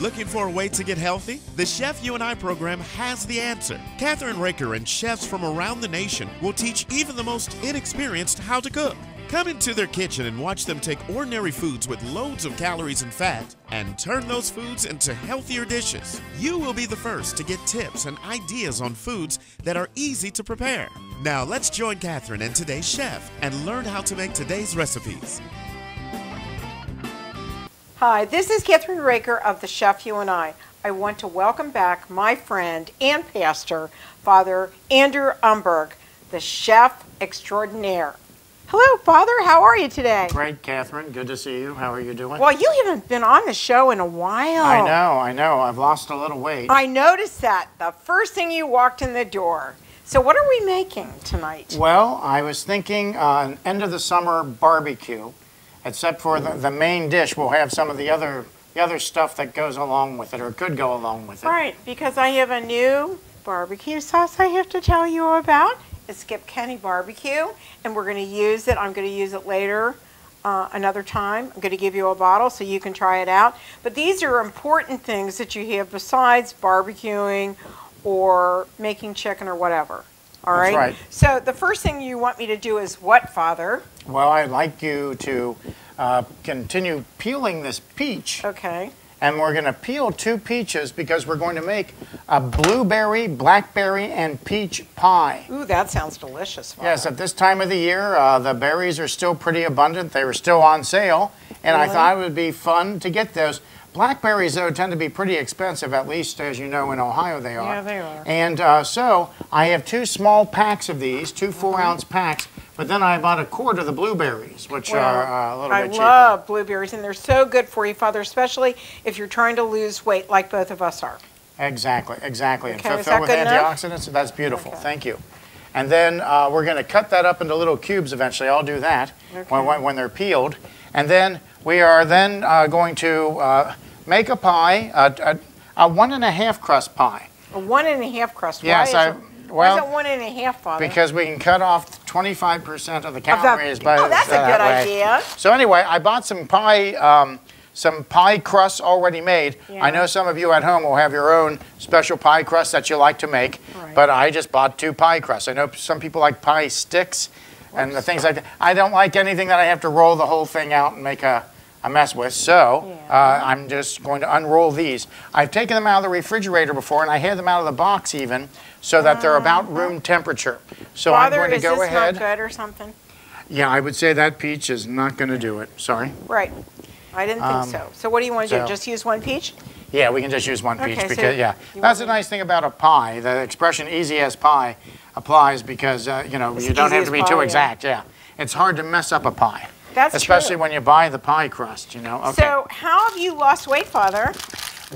Looking for a way to get healthy? The Chef You and I program has the answer. Kathryn Raaker and chefs from around the nation will teach even the most inexperienced how to cook. Come into their kitchen and watch them take ordinary foods with loads of calories and fat and turn those foods into healthier dishes. You will be the first to get tips and ideas on foods that are easy to prepare. Now let's join Kathryn and today's chef and learn how to make today's recipes. Hi, this is Kathryn Raaker of the Chef You and I. I want to welcome back my friend and pastor, Father Andrew Umberg, the chef extraordinaire. Hello, Father. How are you today? Great, Kathryn. Good to see you. How are you doing? Well, you haven't been on the show in a while. I know, I know. I've lost a little weight. I noticed that the first thing you walked in the door. So, what are we making tonight? Well, I was thinking uh, an end of the summer barbecue, except for the, the main dish. We'll have some of the other the other stuff that goes along with it, or could go along with it. Right, because I have a new barbecue sauce I have to tell you about. It's Skip Kenny Barbecue, and we're going to use it. I'm going to use it later. Uh, another time. I'm going to give you a bottle so you can try it out. But these are important things that you have besides barbecuing or making chicken or whatever. All That's right? right. So the first thing you want me to do is what, Father? Well, I'd like you to uh, continue peeling this peach, Okay. and we're going to peel two peaches because we're going to make a blueberry, blackberry, and peach pie. Ooh, that sounds delicious. Father. Yes, at this time of the year, uh, the berries are still pretty abundant. They were still on sale, and I thought it would be fun to get those. Blackberries, though, tend to be pretty expensive, at least as you know in Ohio they are. Yeah, they are. And uh, so I have two small packs of these, two four Mm-hmm. ounce packs, but then I bought a quart of the blueberries, which are uh, a little I bit cheaper. I love blueberries, and they're so good for you, Father, especially if you're trying to lose weight like both of us are. Exactly, exactly. Okay, and filled with good enough? antioxidants. That's beautiful. Okay. Thank you. And then uh, we're going to cut that up into little cubes eventually. I'll do that Okay. when, when they're peeled. And then we are then uh, going to uh, make a pie, a, a, a one and a half crust pie. A one and a half crust. Pie? Yes, why I- is it, why well, is it one and a half, Father? Because we can cut off 25% of the Of the- calories by oh, that's a good way. idea. So anyway, I bought some pie, um, some pie crusts already made. Yeah. I know some of you at home will have your own special pie crust that you like to make, Right. but I just bought two pie crusts. I know some people like pie sticks and the things like that. I don't like anything that I have to roll the whole thing out and make a, a mess with. So uh, I'm just going to unroll these. I've taken them out of the refrigerator before and I had them out of the box even so that they're about room temperature. So. Father, I'm going to go ahead. is go this not good or something? Yeah, I would say that peach is not going to do it. Sorry. Right. I didn't think Um, so. So what do you want to do? Just use one peach? Yeah, we can just use one peach Okay, so because yeah, you that's the want nice thing about a pie. The expression "easy as pie" applies because uh, you know It's you don't have to be pie, too yeah. exact. Yeah, it's hard to mess up a pie, That's especially true. when you buy the pie crust. You know. Okay. So how have you lost weight, Father?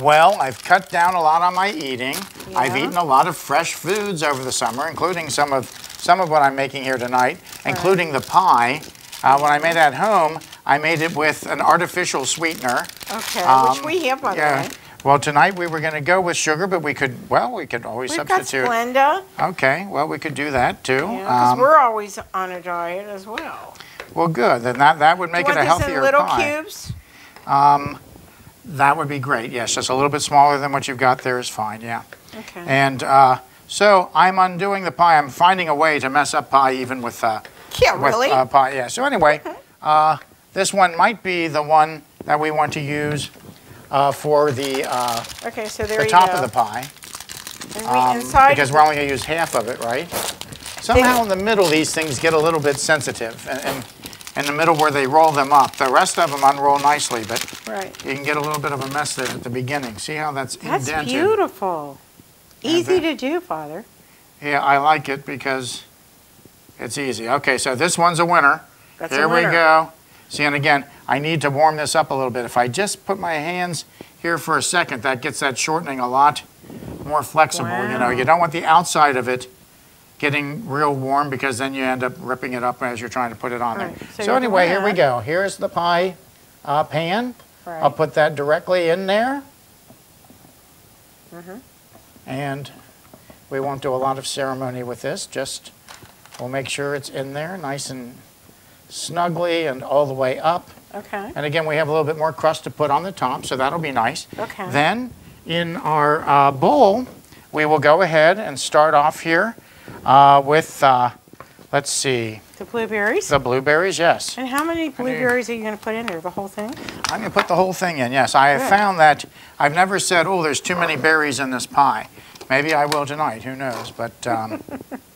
well, I've cut down a lot on my eating. I've eaten a lot of fresh foods over the summer, including some of some of what I'm making here tonight, including the pie. Uh, when I made it at home, I made it with an artificial sweetener. Okay, which Um, we have, by the way. Well, tonight we were going to go with sugar, but we could, well, we could always We've got substitute. Splenda. Okay, well, we could do that too. Yeah, because Um, we're always on a diet as well. well, good. Then that, that would make it a healthier little pie. cubes? That would be great. Yes, just a little bit smaller than what you've got there is fine. Yeah. Okay. And uh, so I'm undoing the pie. I'm finding a way to mess up pie even with uh, yeah, with really? uh, pie. Yeah. So anyway, uh, this one might be the one that we want to use uh, for the uh, okay, so there the you top go. of the pie. And we, um, inside, because we're only going to use half of it, right? Somehow in the middle, these things get a little bit sensitive, and, and in the middle where they roll them up. The rest of them unroll nicely, but right. you can get a little bit of a mess there at the beginning. See how that's, That's indented? beautiful. Easy to do, Father. Yeah, I like it because it's easy. Okay, so this one's a winner. That's a Here we winner. go. See, and again, I need to warm this up a little bit. If I just put my hands here for a second, that gets that shortening a lot more flexible. You know, you don't want the outside of it getting real warm because then you end up ripping it up as you're trying to put it on Right, there. so So, anyway, here we go. Here's the pie uh, pan. Right. I'll put that directly in there. Mm-hmm. And we won't do a lot of ceremony with this, just we'll make sure it's in there nice and snugly and all the way up Okay. And again, we have a little bit more crust to put on the top, so that'll be nice. Okay. Then, in our uh, bowl, we will go ahead and start off here uh, with, uh, let's see, The blueberries. the blueberries, yes. And how many blueberries are you going to put in there? The whole thing? I'm going to put the whole thing in, yes. I have found that I've never said, oh, there's too many berries in this pie. Maybe I will tonight, who knows? But, um,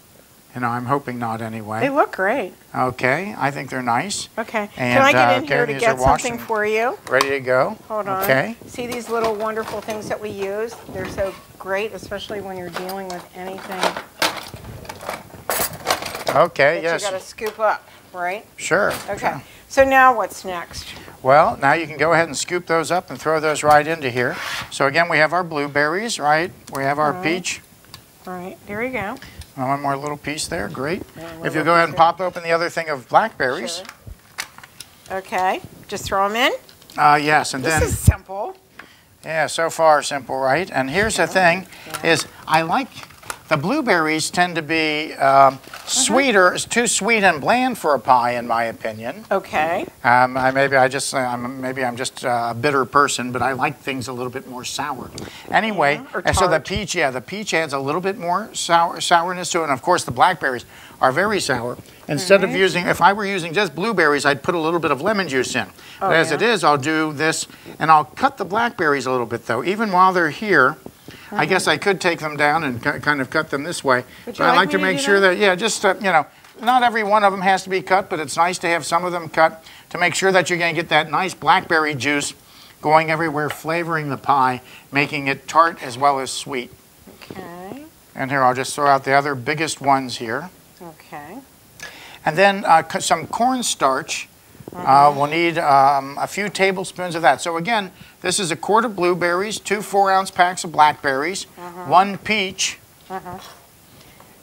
you know, I'm hoping not anyway. They look great. Okay, I think they're nice. Okay. And, Can I get uh, in okay, here to get something for you? Ready to go? Hold on. Okay. See these little wonderful things that we use? They're so great, especially when you're dealing with anything Okay, yes, you got to scoop up, right? sure. Okay. So now what's next? Well, now you can go ahead and scoop those up and throw those right into here. So again, we have our blueberries, right? We have our Right. peach. All right, there you go. One more little piece there, great. If little you go ahead and pop open the other thing of blackberries. Sure. Okay, just throw them in. Uh, yes, and This then, is simple. yeah, so far simple, right? And here's the thing, is I like, the blueberries tend to be um, sweeter, it's too sweet and bland for a pie, in my opinion. Okay. Um, I, maybe I just, I'm, maybe I'm just uh, a bitter person, but I like things a little bit more sour. Anyway, Yeah, and so the peach, yeah, the peach adds a little bit more sour, sourness to it, and of course the blackberries are very sour. Instead of using, if I were using just blueberries, I'd put a little bit of lemon juice in. But as Oh, yeah? it is, I'll do this, and I'll cut the blackberries a little bit though, even while they're here. I guess I could take them down and kind of cut them this way. But I like like to me to make sure that? that, yeah, just, uh, you know, not every one of them has to be cut, but it's nice to have some of them cut to make sure that you're going to get that nice blackberry juice going everywhere, flavoring the pie, making it tart as well as sweet. Okay. And here, I'll just throw out the other biggest ones here. Okay. And then uh, some cornstarch. Uh, we'll need um, a few tablespoons of that. So again, this is a quart of blueberries, two four-ounce packs of blackberries, one peach,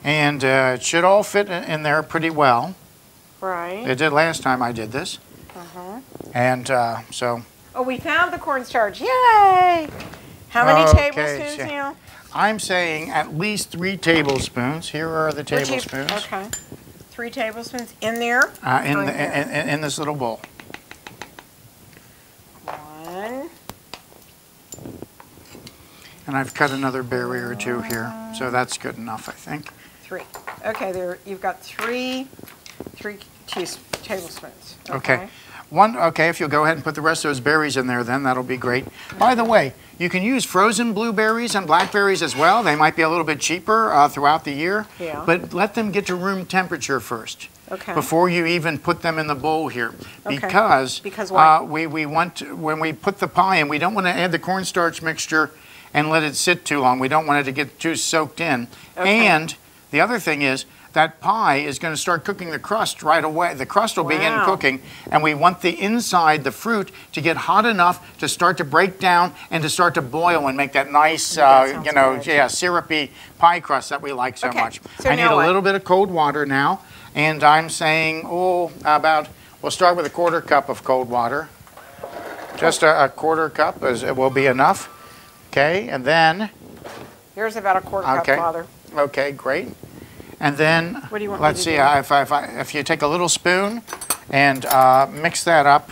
and uh, it should all fit in there pretty well. Right. It did last time I did this. And uh, so Oh, we found the cornstarch. Yay! How many Okay, tablespoons now? I'm saying at least three tablespoons. Here are the tablespoons Okay. Three tablespoons in there. uh, in, the, in, in, in this little bowl. One. And I've cut another berry or two here, so that's good enough, I think. Three. Okay, there, you've got three, three tablespoons. Okay. One, okay, if you'll go ahead and put the rest of those berries in there, then that'll be great. By the way, you can use frozen blueberries and blackberries as well. They might be a little bit cheaper uh, throughout the year. Yeah. But let them get to room temperature first. Okay. Before you even put them in the bowl here. Okay. Because, Because why? uh, we, we want, to- when we put the pie in, we don't want to add the cornstarch mixture and let it sit too long. We don't want it to get too soaked in. Okay. And the other thing is, that pie is going to start cooking the crust right away. The crust will begin cooking, and we want the inside, the fruit, to get hot enough to start to break down and to start to boil and make that nice, uh, you know, good. yeah, syrupy pie crust that we like so Okay, much. so I need a what? little bit of cold water now, and I'm saying, oh, about, we'll start with a quarter cup of cold water. Just a, a quarter cup is, it will be enough. Okay, and then, Here's about a quarter cup, Okay. Father. okay, great. And then, What do you want let's see, if, if, if you take a little spoon and uh, mix that up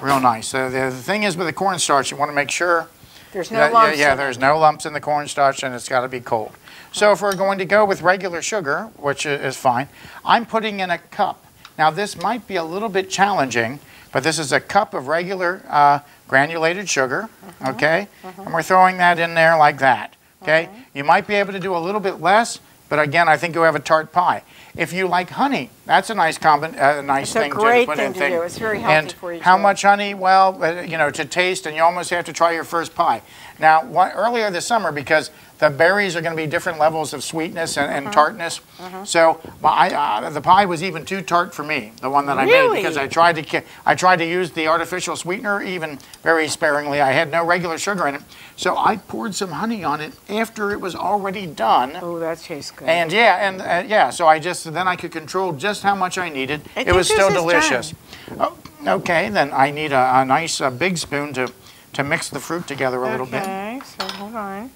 real nice. Uh, the, the thing is with the cornstarch, you want to make sure There's no that- lumps yeah, yeah, in there's no lumps in the cornstarch and it's got to be cold. So if we're going to go with regular sugar, which is fine, I'm putting in a cup. Now this might be a little bit challenging, but this is a cup of regular uh, granulated sugar, Uh-huh. okay? And we're throwing that in there like that, okay? Uh-huh. You might be able to do a little bit less, but again, I think you'll have a tart pie. If you like honey, that's a nice combi- uh, nice It's a thing great to put thing in to thing. do. It's very healthy and for you, how too. much honey? Well, uh, you know, to taste, and you almost have to try your first pie. Now, one, earlier this summer, because the berries are going to be different levels of sweetness and, and tartness, so my, uh, the pie was even too tart for me, the one that I made, because I tried to I tried to use the artificial sweetener even very sparingly. I had no regular sugar in it, so I poured some honey on it after it was already done. Oh, that tastes good. And yeah, and uh, yeah, so I just then I could control just how much I needed. I it was still delicious. Oh, okay, then I need a, a nice uh, big spoon to to mix the fruit together a little bit. Okay, so hold on.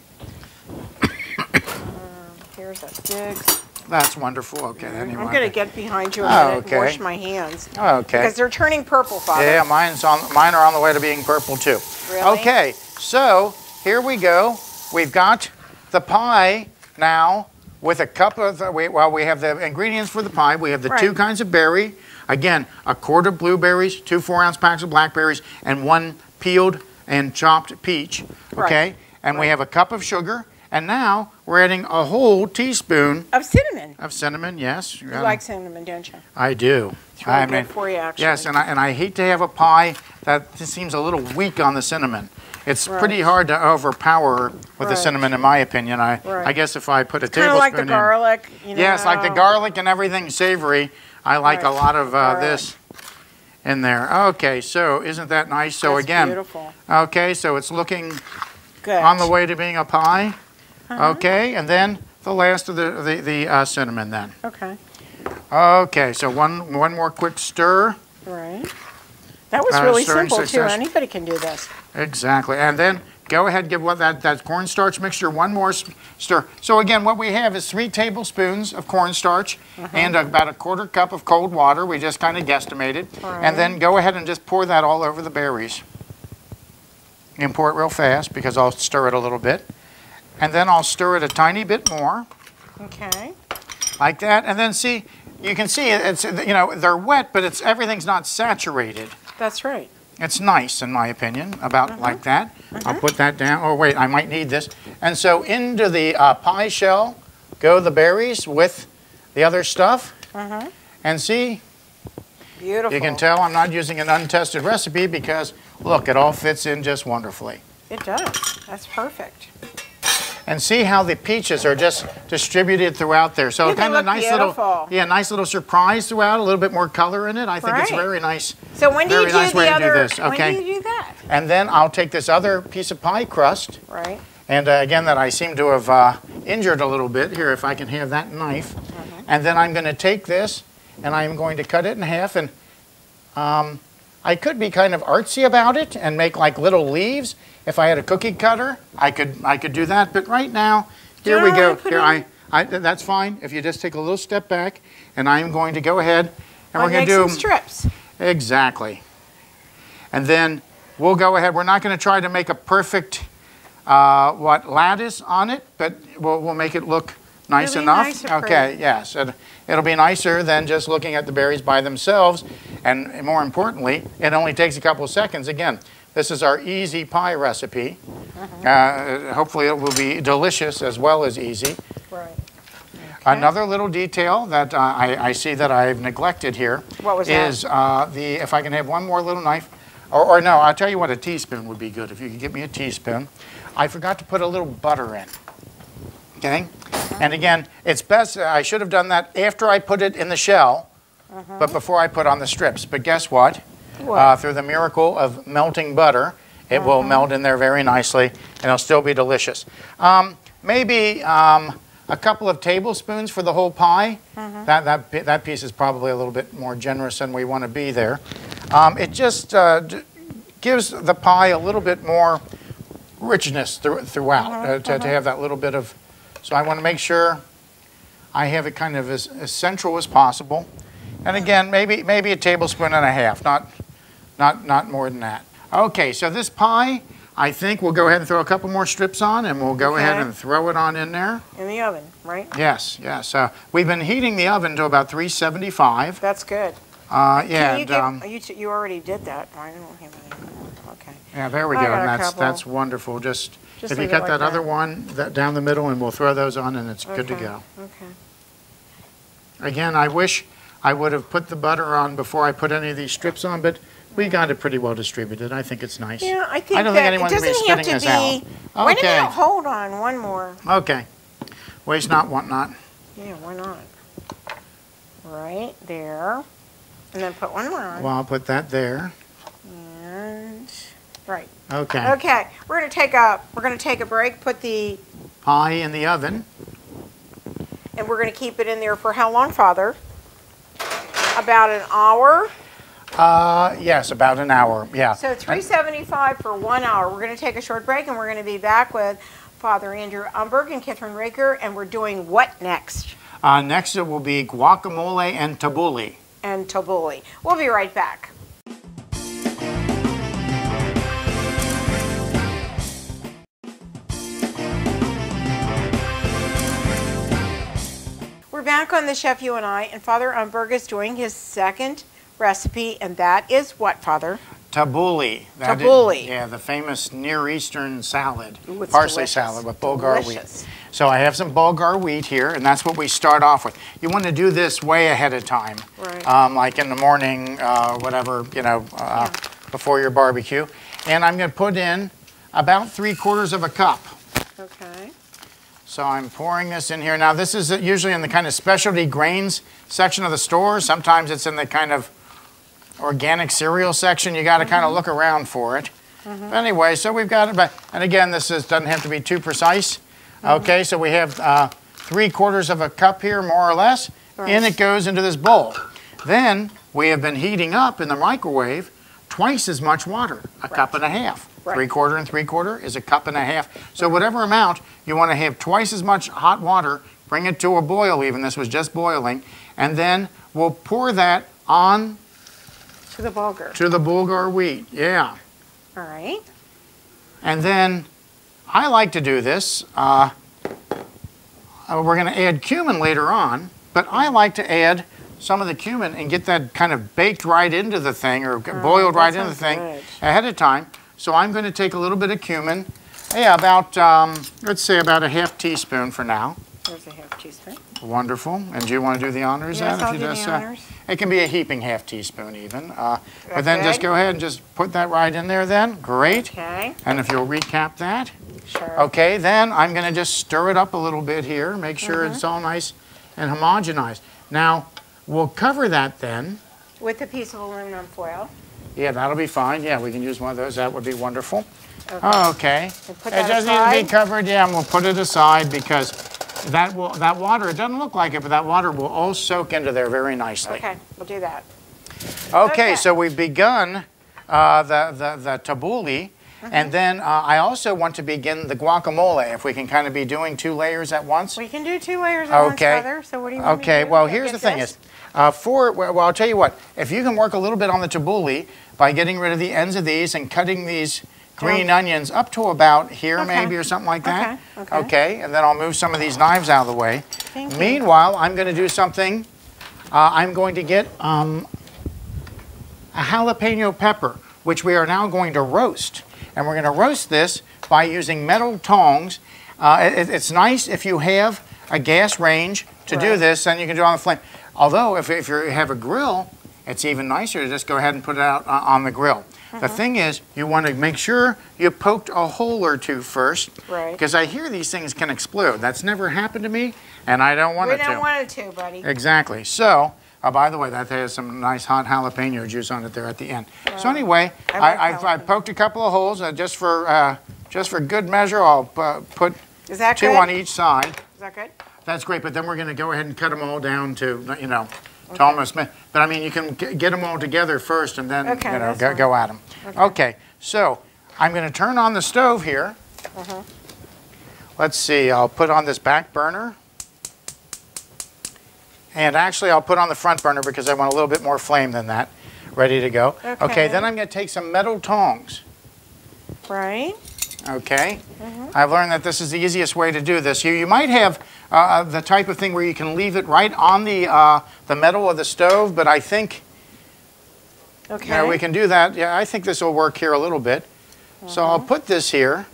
Um, Here's a That's wonderful. Okay, then you I'm want gonna get behind you a Oh, minute and wash my hands. Okay. Because they're turning purple, Father. Yeah, mine's on. Mine are on the way to being purple too. Really? Okay, so here we go. We've got the pie now with a cup of. We, well, we have the ingredients for the pie. We have the two kinds of berry. Again, a quart of blueberries, two four-ounce packs of blackberries, and one peeled and chopped peach. Right. Okay, and we have a cup of sugar. And now we're adding a whole teaspoon Of cinnamon. of cinnamon. Yes, You like cinnamon, don't you? I do. It's really I good for you, actually. Yes, and I, and I hate to have a pie that seems a little weak on the cinnamon. It's pretty hard to overpower with the cinnamon, in my opinion. I, Right. I guess if I put a Kind of tablespoon like the in. garlic, you know. Yes, like the garlic and everything savory. I like a lot of uh, this in there. Okay, so isn't that nice? So That's again, beautiful. okay, so it's looking Good. on the way to being a pie. Uh-huh. Okay, and then the last of the the, the uh, cinnamon then. Okay. Okay, so one one more quick stir. Right. That was Uh, really simple, too. Anybody can do this. Exactly, and then go ahead and give what that that cornstarch mixture one more stir. So again, what we have is three tablespoons of cornstarch Uh-huh. and about a quarter cup of cold water. We just kind of guesstimated, and then go ahead and just pour that all over the berries. And pour it real fast because I'll stir it a little bit, and then I'll stir it a tiny bit more Okay. like that, and then see. You can see it's you know they're wet, but it's everything's not saturated. That's right. It's nice, in my opinion, about Uh-huh. like that. I'll put that down. Oh, wait, I might need this. And so into the uh, pie shell go the berries with the other stuff. Uh-huh. And see, Beautiful. you can tell I'm not using an untested recipe because, look, it all fits in just wonderfully. It does. That's perfect. And see how the peaches are just distributed throughout there. So Yeah, kind of a nice beautiful. little, yeah, nice little surprise throughout. A little bit more color in it. I think it's very nice. So when do you do nice the way to do other? this. When do you do that? And then I'll take this other piece of pie crust Right. And uh, again, that I seem to have uh, injured a little bit here, if I can have that knife. And then I'm going to take this and I'm going to cut it in half. And um, I could be kind of artsy about it and make like little leaves. If I had a cookie cutter, I could I could do that. But right now, here we go. Here I, I that's fine. If you just take a little step back, and I'm going to go ahead and we're going to do some strips. Exactly. And then we'll go ahead. We're not going to try to make a perfect uh, what lattice on it, but we'll, we'll make it look nice enough. nice okay. Yes. It, it'll be nicer than just looking at the berries by themselves, and more importantly, it only takes a couple of seconds. Again, this is our easy pie recipe. Uh-huh. Uh, hopefully, it will be delicious as well as easy. Right. Another little detail that uh, I, I see that I've neglected here What was that? is uh, the, if I can have one more little knife, or, or no, I'll tell you what, a teaspoon would be good, if you could get me a teaspoon. I forgot to put a little butter in, okay? And again, it's best, I should have done that after I put it in the shell, but before I put on the strips. But guess what? What? Uh, through the miracle of melting butter, it will melt in there very nicely, and it'll still be delicious. Um, maybe um, a couple of tablespoons for the whole pie. That, that, that piece is probably a little bit more generous than we want to be there. Um, it just uh, d- gives the pie a little bit more richness through, throughout uh, to, to have that little bit of. So I want to make sure I have it kind of as, as central as possible. And again, maybe maybe a tablespoon and a half, not not not more than that. Okay, so this pie, I think we'll go ahead and throw a couple more strips on, and we'll go ahead and throw it on in there. In the oven, right? Yes, yes. Uh, we've been heating the oven to about 375. That's good. Uh, yeah, you, and, give, um, you, t- you already did that. Okay. yeah, there we I go. got And that's couple. that's wonderful. Just, Just if you leave it cut like that, other that. one that down the middle, and we'll throw those on, and it's good to Okay. go. Okay. Again, I wish I would have put the butter on before I put any of these strips on, but we got it pretty well distributed. I think it's nice. Yeah, I think I don't think that anyone's it gonna be doesn't have spitting to this be. out. Wait a Okay. minute. Hold on. One more. Okay. Waste not, want not. Yeah, why not? Right there. And then put one more on. Well, I'll put that there. Right. Okay. Okay. We're gonna take a we're gonna take a break. Put the Pie in the oven. and we're gonna keep it in there for how long, Father? About an hour. Uh, yes, about an hour. Yeah. So 375 for one hour. We're going to take a short break and we're going to be back with Father Andrew Umberg and Kathryn Raaker, and we're doing what next? Uh, next, it will be guacamole and tabbouleh. and tabbouleh. We'll be right back. Back on the Chef You and I, and Father Umberg is doing his second recipe, and that is what, Father? Tabbouleh. That is- Tabbouleh. yeah, the famous Near Eastern salad, Ooh, parsley delicious. salad with bulgur Delicious. wheat. So I have some bulgur wheat here, and that's what we start off with. You want to do this way ahead of time, Right. um, like in the morning, uh, whatever, you know, uh, before your barbecue. And I'm going to put in about three quarters of a cup. Okay. So I'm pouring this in here. Now this is usually in the kind of specialty grains section of the store. Sometimes it's in the kind of organic cereal section. You got to kind of mm-hmm. look around for it. Mm-hmm. But anyway, so we've got it. But and again, this is, doesn't have to be too precise. Mm-hmm. Okay, so we have uh, three quarters of a cup here, more or less. Right. it goes into this bowl. Then we have been heating up in the microwave twice as much water, a cup and a half. Right. Three quarter and three quarter is a cup and a half. So whatever amount, you want to have twice as much hot water, bring it to a boil even, this was just boiling, and then we'll pour that on To the bulgur. to the bulgur wheat, yeah. All right. And then I like to do this, uh, uh, we're going to add cumin later on, but I like to add some of the cumin and get that kind of baked right into the thing or get boiled right into the thing good. ahead of time. So I'm going to take a little bit of cumin, yeah, about, um, let's say about a half teaspoon for now. There's a half teaspoon. Wonderful. And do you want to do the honors? Yes, I'll you do the just, uh, it can be a heaping half teaspoon even. Uh, but then just go ahead and just put that right in there then. Great. Okay. And if you'll recap that. Sure. Okay, then I'm going to just stir it up a little bit here, make sure Mm-hmm. it's all nice and homogenized. Now, we'll cover that then. With a piece of aluminum foil. Yeah, that'll be fine. Yeah, we can use one of those. That would be wonderful. Okay. Okay. And put It that does need to be covered, yeah, and we'll put it aside because that will that water, it doesn't look like it, but that water will all soak into there very nicely. Okay, we'll do that. Okay, Okay. so we've begun uh, the, the, the tabbouleh, And then uh, I also want to begin the guacamole, if we can kind of be doing two layers at once. We can do two layers at once, Okay. So what do you want Okay, to do? well, here's the thing this? is, uh, for, well, I'll tell you what, if you can work a little bit on the tabbouleh by getting rid of the ends of these and cutting these green onions up to about here Okay. maybe or something like that. Okay, okay. okay, and then I'll move some of these knives out of the way. Thank you. Meanwhile, I'm going to do something, uh, I'm going to get um, a jalapeno pepper, which we are now going to roast. And we're going to roast this by using metal tongs. Uh, it- it's nice if you have a gas range to do this, then you can do it on the flame. Although, if, if you have a grill, it's even nicer to just go ahead and put it out uh, on the grill. The Uh-huh. thing is, you want to make sure you poked a hole or two first. Right. Because I hear these things can explode. That's never happened to me, and I don't want We it to. We don't want it to, buddy. Exactly. So, uh, by the way, that has some nice hot jalapeno juice on it there at the end. so anyway, I I, like I've, I poked a couple of holes uh, just for uh, just for good measure. I'll uh, put two good? on each side. Is that good? That's great. But then we're going to go ahead and cut them all down to you know to almost. But I mean, you can get them all together first, and then Okay, you know go, go at them. Okay. So I'm going to turn on the stove here. Uh-huh. Let's see. I'll put on this back burner. And actually, I'll put on the front burner because I want a little bit more flame than that. Ready to go. Okay. then I'm going to take some metal tongs. Right. Okay. I've learned that this is the easiest way to do this. You, you might have uh, the type of thing where you can leave it right on the, uh, the metal of the stove, but I think Okay. yeah, we can do that. Yeah, I think this will work here a little bit. So I'll put this here.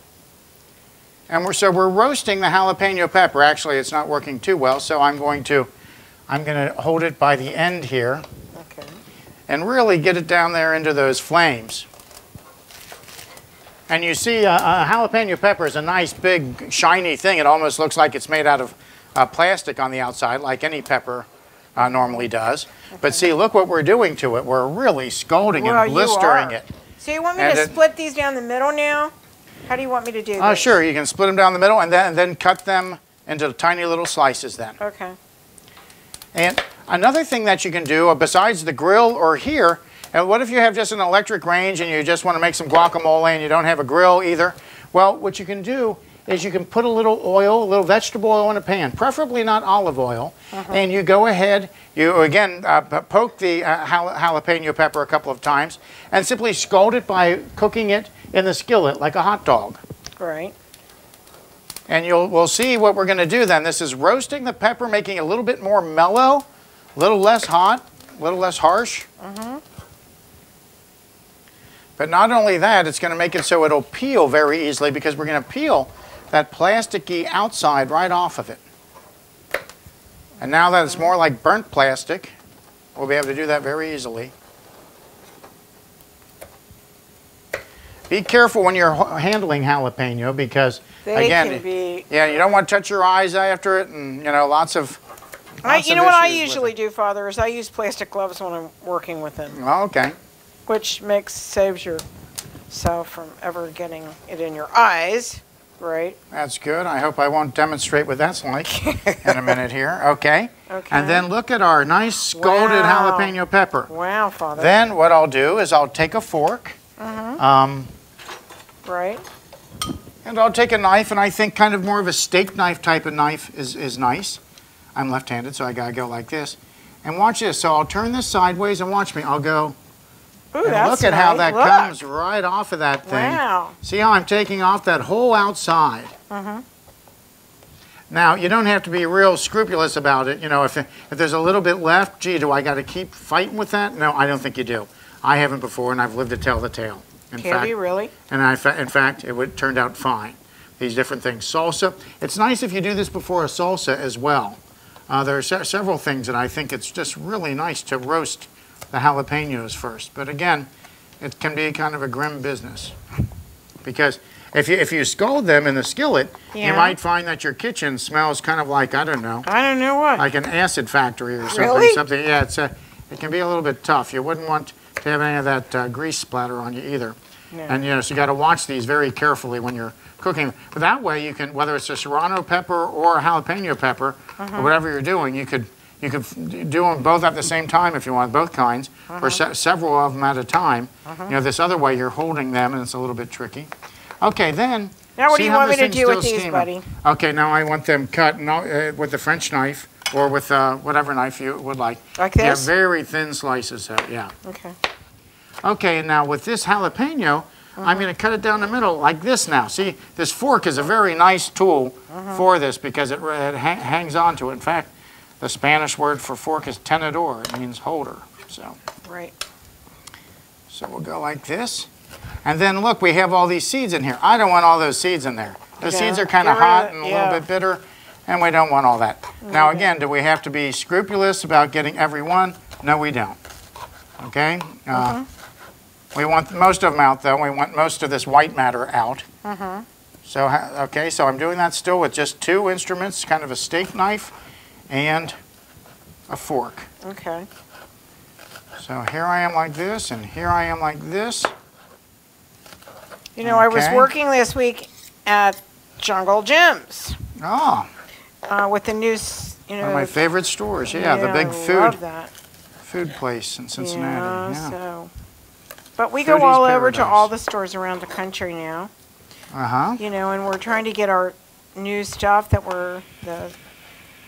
And we're, so we're roasting the jalapeno pepper. Actually, it's not working too well, so I'm going to, I'm going to hold it by the end here Okay. and really get it down there into those flames. And you see, uh, a jalapeno pepper is a nice, big, shiny thing. It almost looks like it's made out of uh, plastic on the outside, like any pepper uh, normally does. But see, look what we're doing to it. We're really scalding Well, and blistering it. So you want me And to it- split these down the middle now? How do you want me to do Uh, this? sure, you can split them down the middle and then, and then cut them into tiny little slices then. Okay. And another thing that you can do, uh, besides the grill or here, and what if you have just an electric range and you just want to make some guacamole and you don't have a grill either? Well, what you can do is you can put a little oil, a little vegetable oil in a pan, preferably not olive oil, Uh-huh. and you go ahead, you again uh, poke the uh, jal- jalapeno pepper a couple of times, and simply scald it by cooking it in the skillet like a hot dog. Right. And you'll we'll see what we're going to do then. This is roasting the pepper, making it a little bit more mellow, a little less hot, a little less harsh. Mm-hmm. But not only that, it's going to make it so it'll peel very easily because we're going to peel that plasticky outside right off of it. And now that it's more like burnt plastic, we'll be able to do that very easily. Be careful when you're handling jalapeno because, They again, can be. yeah, you don't want to touch your eyes after it, and you know, lots of. I, you of know what I usually do, Father, is I use plastic gloves when I'm working with them, Oh, okay. which makes saves yourself from ever getting it in your eyes. Right. That's good. I hope I won't demonstrate what that's like in a minute here. Okay. Okay. And then look at our nice scalded Wow. jalapeno pepper. Wow, Father. Then what I'll do is I'll take a fork, Mm-hmm. um, right. And I'll take a knife, and I think kind of more of a steak knife type of knife is, is nice. I'm left-handed, so I gotta go like this. And watch this. So I'll turn this sideways, and watch me. I'll go. Ooh, look at how that Look. comes right off of that thing. Wow. See how I'm taking off that whole outside? Mm-hmm. Now, you don't have to be real scrupulous about it. You know, if, if there's a little bit left, gee, do I got to keep fighting with that? No, I don't think you do. I haven't before, and I've lived to tell the tale. In Can fact, we really? and I, fa- in fact, it would turned out fine. These different things. Salsa. It's nice if you do this before a salsa as well. Uh, there are se- several things that I think it's just really nice to roast the jalapenos first. But again, it can be kind of a grim business because if you if you scald them in the skillet, you might find that your kitchen smells kind of like I don't know, I don't know what. like an acid factory or something. Really? Something. Yeah, it's a, it can be a little bit tough. You wouldn't want have any of that uh, grease splatter on you either. No. And you know, so you got to watch these very carefully when you're cooking. But that way, you can whether it's a serrano pepper or a jalapeno pepper Uh-huh. or whatever you're doing, you could you could do them both at the same time if you want, both kinds, Uh-huh. or se- several of them at a time. You know, this other way you're holding them, and it's a little bit tricky. Okay, then. now, what do you want me to do with these, steaming? buddy? Okay, now I want them cut and uh, with the French knife or with uh, whatever knife you would like. Like this? Yeah, very thin slices. Uh, yeah. Okay. Okay, and now with this jalapeno, I'm going to cut it down the middle like this now. See, this fork is a very nice tool for this because it, it ha- hangs on to it. In fact, the Spanish word for fork is tenedor. It means holder. So, Right. so we'll go like this. And then look, we have all these seeds in here. I don't want all those seeds in there. The seeds are kind of of hot and a yeah. little bit bitter, and we don't want all that. Now again, do we have to be scrupulous about getting every one? No, we don't. Okay? Uh, Uh-huh. We want most of them out, though. We want most of this white matter out. Uh-huh. So, okay, so I'm doing that still with just two instruments, kind of a steak knife and a fork. Okay. So here I am like this, and here I am like this. You know, I was working this week at Jungle Jim's Oh, uh, with the new, s- you know. one of my favorite stores. Yeah, the big I food love that. food place in Cincinnati. Yeah, Yeah. so. But we Foodie's go all over to all the stores around the country now, Uh huh. you know, and we're trying to get our new stuff that we're the.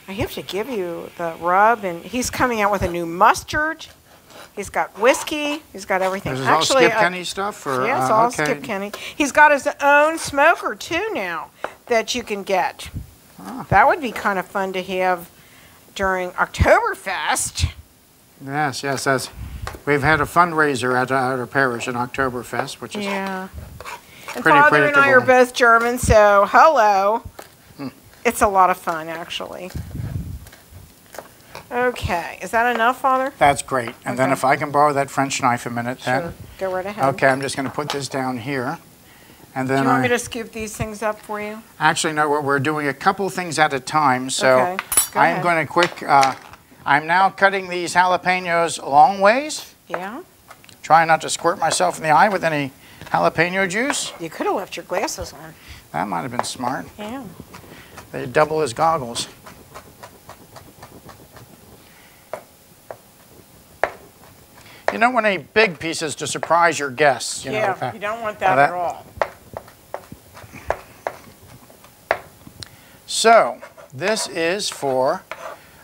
I have to give you the rub, and he's coming out with a new mustard. He's got whiskey. He's got everything. This is all Actually, Skip uh, Kenny stuff, or Yes, uh, all okay. Skip Kenny. He's got his own smoker too now that you can get. Ah. That would be kind of fun to have during Oktoberfest. Yes, yes, that's. We've had a fundraiser at, our parish in Oktoberfest, which is Yeah. And Pretty Father and I are both German, so hello. Hmm. It's a lot of fun, actually. Okay, is that enough, Father? that's great. And then if I can borrow that French knife a minute, then. Sure. Go right ahead. Okay, I'm just going to put this down here, and then Do you want I me to scoop these things up for you? actually no, we're, we're doing a couple things at a time. So Okay, I am going to quick. Uh, I'm now cutting these jalapenos long ways. Yeah? Trying not to squirt myself in the eye with any jalapeno juice. You could have left your glasses on. That might have been smart. Yeah. They double as goggles. You don't want any big pieces to surprise your guests. You know, yeah, with you don't want that, that- at all. So, this is for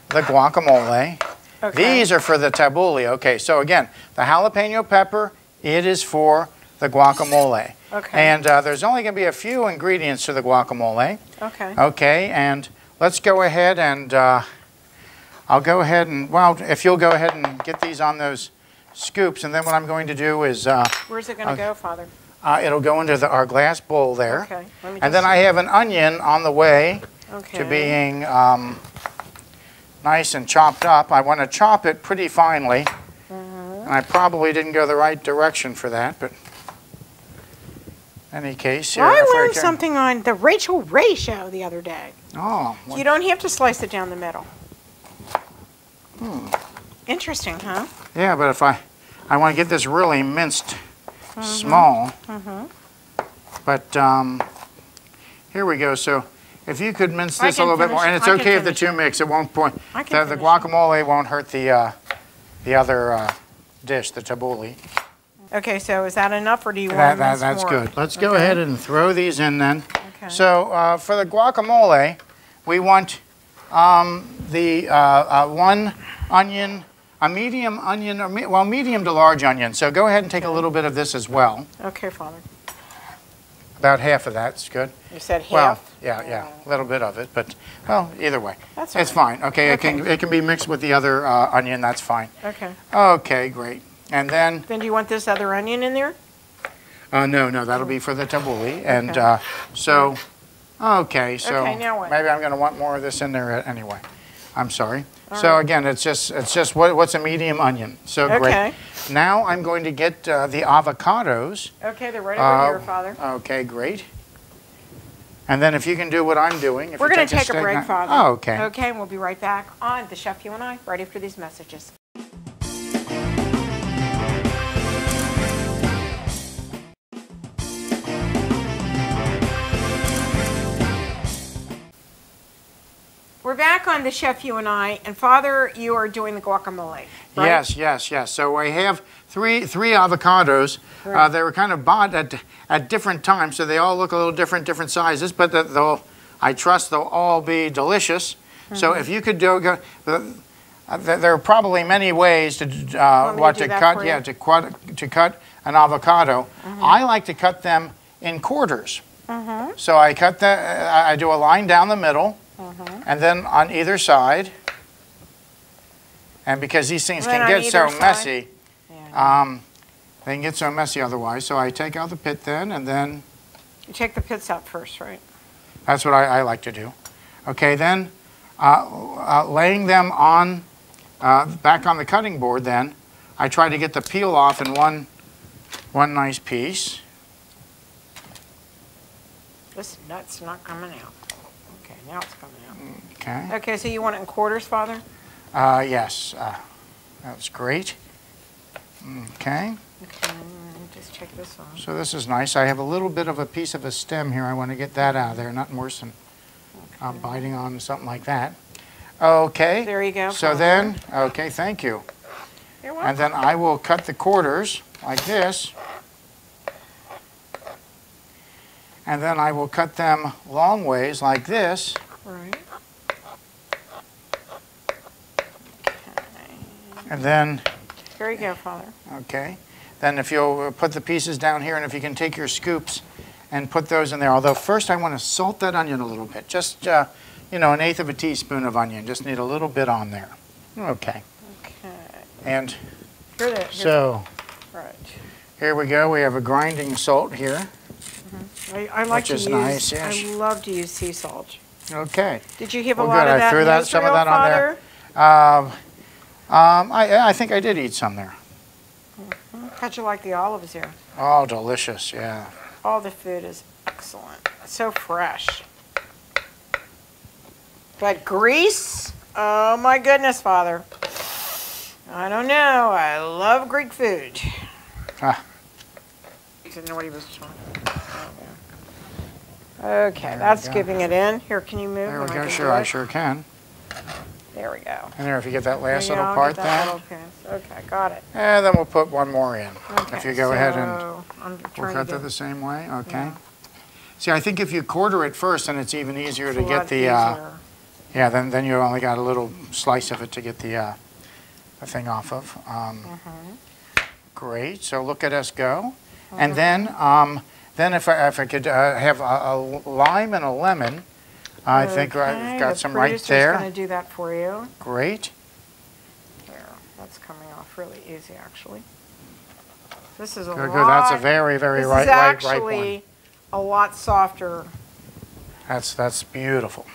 the guacamole. Okay. These are for the tabbouleh. Okay, so again, the jalapeno pepper, it is for the guacamole. Okay. And uh, there's only going to be a few ingredients to the guacamole. Okay. Okay, and let's go ahead and uh, I'll go ahead and, well, if you'll go ahead and get these on those scoops, and then what I'm going to do is uh, Where's it going to go, Father? uh, it'll go into the, our glass bowl there. Okay. Let me And then I have an onion on the way okay. to being um, nice and chopped up. I want to chop it pretty finely. Mm-hmm. And I probably didn't go the right direction for that, but any case here. I learned can- something on the Rachael Ray show the other day. Oh, well, You don't have to slice it down the middle. Hmm. Interesting, huh? yeah, but if I, I want to get this really minced Mm-hmm. small. But um, here we go. So if you could mince this a little bit more, and it's okay if the two mix. It won't point. The, the guacamole won't hurt the uh, the other uh, dish, the tabbouleh. Okay, so is that enough, or do you That, want that, to that's more? good. Let's go ahead and throw these in then. Okay. So uh, for the guacamole, we want um, the uh, uh, one onion, a medium onion, or me- well, medium to large onion. So go ahead and take a little bit of this as well. Okay, Father. About half of that's good. You said half? Well, yeah, yeah, a little bit of it, but well, either way, That's all it's fine. Okay, it can it can be mixed with the other uh, onion. That's fine. Okay. Okay, great. And then Then do you want this other onion in there? Uh, no, no, that'll be for the tabbouleh. And Okay. uh, so, okay, so Okay, now what? maybe I'm going to want more of this in there anyway. I'm sorry. All so right. again, it's just it's just what, what's a medium onion. So Okay. great. Now I'm going to get uh, the avocados. Okay, they're right over Uh, here, Father. Okay, great. And then if you can do what I'm doing, if We're going to take take a steak break, Father. Oh, okay. Okay, and we'll be right back on The Chef You and I, right after these messages. We're back on The Chef You and I, and Father, you are doing the guacamole, right? Yes, yes, yes. So I have three three avocados. Uh, Right. they were kind of bought at at different times, so they all look a little different, different sizes. But they'll, I trust they'll all be delicious. So Mm-hmm. if you could do, go, uh, there are probably many ways to uh, me to what to cut. Yeah, to cut to cut an avocado. Mm-hmm. I like to cut them in quarters. So I cut the, I I do a line down the middle, Mm-hmm. and then on either side. And because these things can get so side? messy, Yeah. um, they can get so messy otherwise. So I take out the pit then, and then You take the pits out first, right? that's what I, I like to do. Okay, then uh, uh, laying them on uh, back on the cutting board. Then I try to get the peel off in one one nice piece. This nut's not coming out. Okay, now it's coming out. Okay. Okay, so you want it in quarters, Father? Uh, yes, uh, that's great. Okay. Okay, just check this off. So this is nice. I have a little bit of a piece of a stem here. I want to get that out of there. Nothing worse than uh, biting on something like that. Okay. There you go. So Father. then, okay, thank you. You're welcome. And then I will cut the quarters like this. And then I will cut them long ways like this. Right. And then, Here you go, Father. okay, then if you'll uh, put the pieces down here and if you can take your scoops and put those in there. Although first I want to salt that onion a little bit. Just, uh, you know, an eighth of a teaspoon of onion. Just need a little bit on there. Okay. Okay. And Here the, here, so right. here we go. We have a grinding salt here. I, I like Which to is use, nice, yes. I love to use sea salt. Okay. Did you have a Well, lot good. of I that threw that- some of that on there. Um, um, I, I think I did eat some there. How'd you like the olives here? Oh, delicious, yeah. All the food is excellent. So fresh. But Greece, Oh my goodness, Father. I don't know. I love Greek food. Ah. Didn't know what he was talking about. Okay, There we that's go. giving it in. Here, can you move? There we and I go. can Sure, I it? sure can. There we go. And there, if you get that last Yeah, little I'll part that there, little piece. Okay, got it. and then we'll put one more in. Okay, If you go ahead and so I'm we'll trying cut to that do- the same way, okay? Yeah. See, I think if you quarter it first, then it's even easier to It's a get lot the, uh, easier. yeah, then, then you only got a little slice of it to get the, uh, the thing off of. Um, Mm-hmm. Great, so look at us go. And then, um, then if I, if I could uh, have a, a lime and a lemon, I think I've got the some right there. gonna do that for you. Great. Here, that's coming off really easy, actually. This is a Good, lot. good. That's a very, very This right, is right, right one. actually a lot softer. That's, that's beautiful.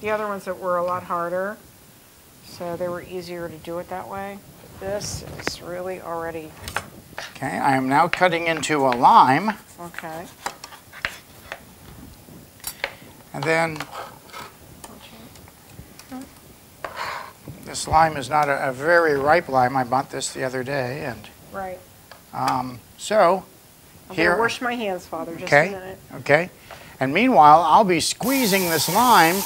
The other ones that were a lot harder, so they were easier to do it that way. But This is really already, Okay, I am now cutting into a lime, okay. and then this lime is not a, a very ripe lime. I bought this the other day, and Right. um, so I'm Here- gonna wash my hands, Father, just a Okay. minute. Okay? And meanwhile, I'll be squeezing this lime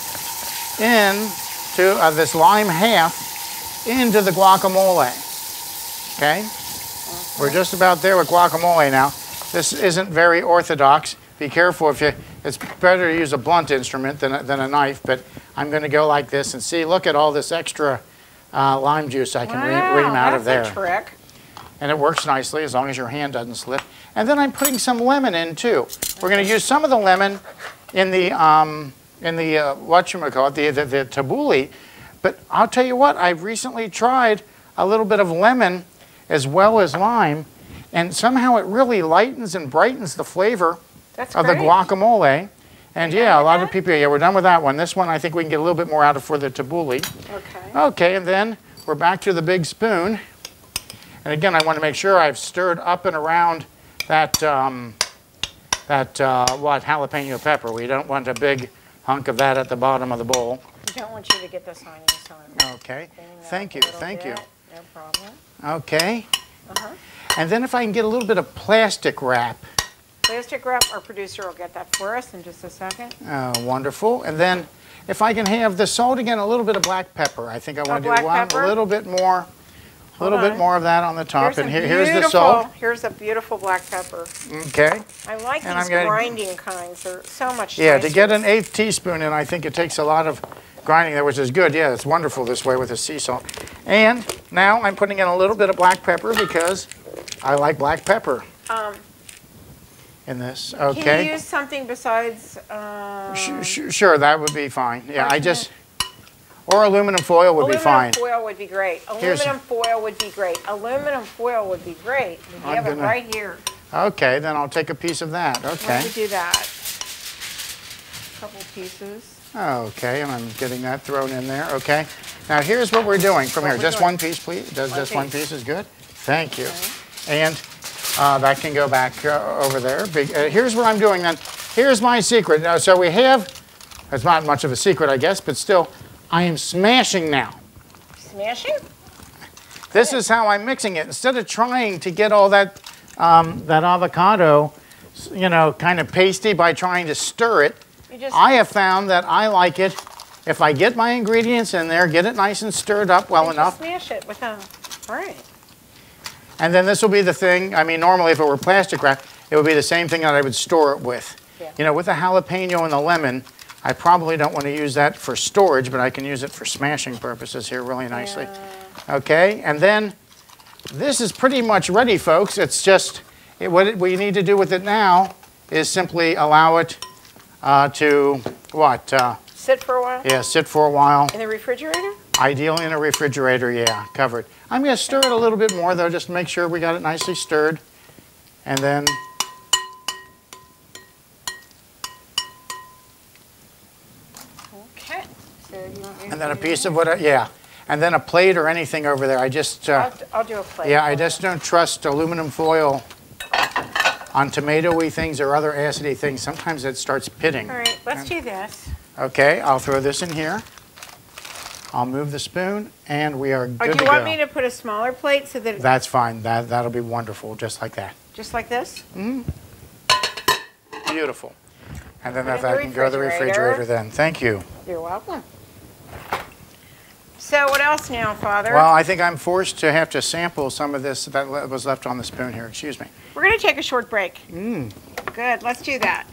into uh, this lime half into the guacamole. Okay? We're just about there with guacamole now. This isn't very orthodox. Be careful if you, it's better to use a blunt instrument than a, than a knife, but I'm going to go like this and see, look at all this extra uh, lime juice I can re- ream out of there Wow, that's a trick. and it works nicely as long as your hand doesn't slip. And then I'm putting some lemon in too. We're going to use some of the lemon in the um, in the uh, what you call it the, the the tabbouleh. But I'll tell you what, I've recently tried a little bit of lemon as well as lime, and somehow it really lightens and brightens the flavor That's of great. the guacamole. And yeah, a lot of people, yeah, we're done with that one. This one, I think we can get a little bit more out of for the tabbouleh. Okay. Okay, and then we're back to the big spoon. And again, I want to make sure I've stirred up and around that, um, that uh, what, jalapeno pepper. We don't want a big hunk of that at the bottom of the bowl. I don't want you to get this on any time. Okay, that thank you, thank you. No problem. Okay, Uh-huh. and then if I can get a little bit of plastic wrap, Plastic wrap, our producer will get that for us in just a second. Oh, wonderful. And then if I can have the salt again, a little bit of black pepper. I think I want to do one, pepper? a little bit more, a little bit more of that on the top. Here's And here, here's the salt. Here's a beautiful black pepper. Okay. I like And I'm these grinding kinds. They're so much Yeah, nicer. to get an eighth teaspoon in, I think it takes a lot of grinding there, which is good. Yeah, it's wonderful this way with the sea salt. And now I'm putting in a little bit of black pepper because I like black pepper Um, in this. Okay. Can you use something besides, um, Sure, that would be fine. Yeah, I just, or aluminum foil would be fine. aluminum foil would be great. Here's- Aluminum foil would be great. Aluminum foil would be great. We have it gonna- right here. Okay, then I'll take a piece of that. Okay. we do that? A couple pieces. Okay, and I'm getting that thrown in there. Okay. Now here's what we're doing from What here. Just doing. one piece, please. Does One just one piece. piece is good? Thank you. And uh, that can go back uh, over there. Big, uh, here's what I'm doing then. Here's my secret. Now, so we have, it's not much of a secret, I guess, but still, I am smashing now. Smashing? This is how I'm mixing it. Instead of trying to get all that, um, that avocado, you know, kind of pasty by trying to stir it, just, I have found that I like it if I get my ingredients in there, get it nice and stirred up well you enough, smash it with a, all right. and then this will be the thing. I mean, normally if it were plastic wrap, it would be the same thing that I would store it with. Yeah. You know, with the jalapeno and the lemon, I probably don't want to use that for storage, but I can use it for smashing purposes here really nicely. Okay, and then this is pretty much ready, folks. It's just, it, what it- we need to do with it now is simply allow it uh, to, what, uh, Sit for a while yeah, sit for a while. in the refrigerator? Ideally in a refrigerator, yeah, covered. I'm going to stir it a little bit more though, just to make sure we got it nicely stirred. And then, Okay. So you want and then a piece of what, I- yeah. And then a plate or anything over there. I just, uh, I'll, I'll do a plate. yeah, I just don't trust aluminum foil on tomatoey things or other acidy things. Sometimes it starts pitting. All right, let's do this. Okay, I'll throw this in here. I'll move the spoon and we are Or good Oh, do you want go. me to put a smaller plate so that, That's fine. That, that'll be wonderful, just like that. just like this? Mm. Beautiful. And then it that can go to the refrigerator then. Thank you. You're welcome. So what else now, Father? Well, I think I'm forced to have to sample some of this that was left on the spoon here. Excuse me. We're going to take a short break. Mm. Good. Let's do that.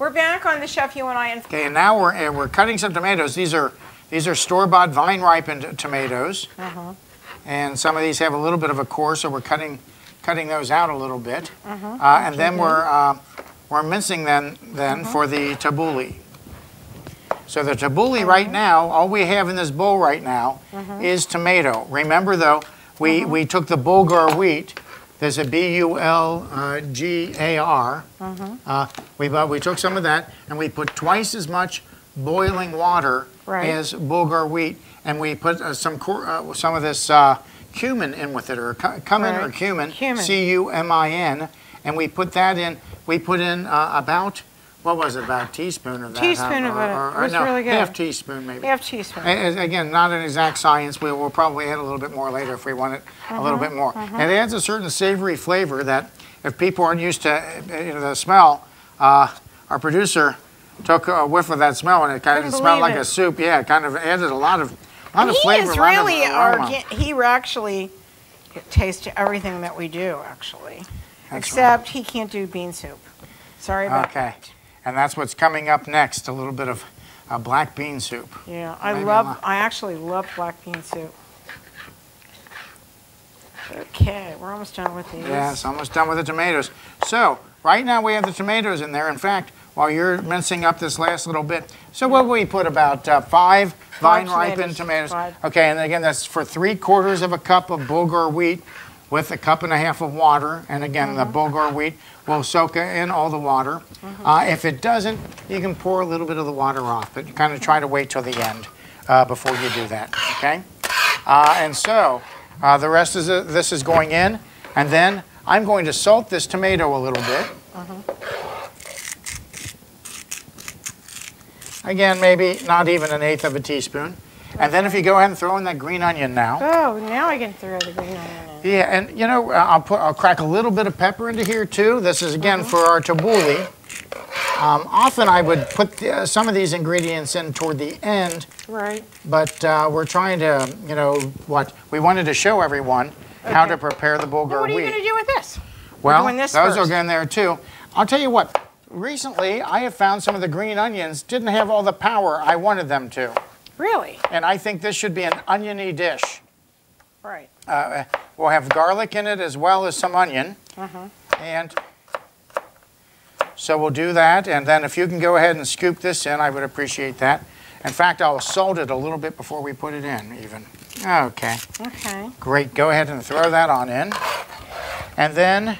We're back on the chef you and I. And okay, and now we're and we're cutting some tomatoes. These are these are store-bought vine-ripened tomatoes, uh -huh. and some of these have a little bit of a core, so we're cutting cutting those out a little bit. Uh-huh. Uh, and then we're, uh, we're mincing them then Uh-huh. for the tabbouleh. So the tabbouleh right now, all we have in this bowl right now is tomato. Remember though, we, we took the Bulgar wheat. There's a B-U-L-G-A-R. Uh-huh. Uh, we, bu- we took some of that and we put twice as much boiling water Right. as Bulgar wheat, and we put uh, some uh, some of this uh, cumin in with it, or cu- cumin or Right. cumin, Cumin. C-U-M-I-N, and we put that in. We put in uh, about what was it, about a teaspoon of that? Teaspoon huh? of Or- it. or- It was no, really good. half teaspoon maybe. half teaspoon. A- a- Again, not an exact science. We will probably add a little bit more later if we want it a little bit more. And it adds a certain savory flavor that if people aren't used to uh, you know, the smell, uh, our producer took a whiff of that smell and it kind of smelled like it. a soup. Yeah, it kind of added a lot of, lot And of he flavor. is really organ- he actually tastes everything that we do actually, That's except he can't do bean soup. Sorry about that. Okay. that. And that's what's coming up next, a little bit of uh, black bean soup. Yeah, I Maybe love, I actually love black bean soup. Okay, we're almost done with these. Yeah, it's almost done with the tomatoes. So, right now we have the tomatoes in there. In fact, while you're mincing up this last little bit, so what we put about uh, five vine-ripened tomatoes. Okay, and again, that's for three quarters of a cup of Bulgur wheat with a cup and a half of water. And again, the Mm-hmm. Bulgur wheat will soak in all the water. Uh, if it doesn't, you can pour a little bit of the water off, but you kind of try to wait till the end uh, before you do that. Okay, uh, and so uh, the rest of this is going in, and then I'm going to salt this tomato a little bit. Again, maybe not even an eighth of a teaspoon. And then if you go ahead and throw in that green onion now. Oh, now I can throw the green onion in. Yeah, and you know, uh, I'll put I'll crack a little bit of pepper into here too. This is again for our tabbouleh. Um, often I would put the, uh, some of these ingredients in toward the end, Right. but uh, we're trying to, you know, what we wanted to show everyone how to prepare the bulgur what are you going to do with this? Well, this those first. are in there too. I'll tell you what. Recently, I have found some of the green onions didn't have all the power I wanted them to, Really? and I think this should be an oniony dish. Right. Uh, we'll have garlic in it as well as some onion, Uh-huh. and so we'll do that. And then if you can go ahead and scoop this in, I would appreciate that. In fact, I'll salt it a little bit before we put it in, even. Okay. Okay. Great, go ahead and throw that on in. And then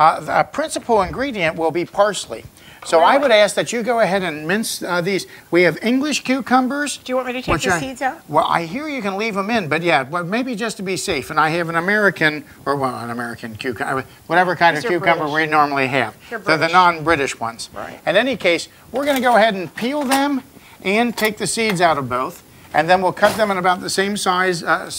uh, the principal ingredient will be parsley. So I would ask that you go ahead and mince uh, these. We have English cucumbers. Do you want me to take the I- seeds out? Well, I hear you can leave them in, but yeah, well, maybe just to be safe. And I have an American, or well, an American cucumber, whatever kind of cucumber British. we normally have. They're the non-British ones. Right. In any case, we're going to go ahead and peel them and take the seeds out of both, and then we'll cut them in about the same size uh,